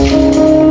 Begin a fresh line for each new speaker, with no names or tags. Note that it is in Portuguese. Música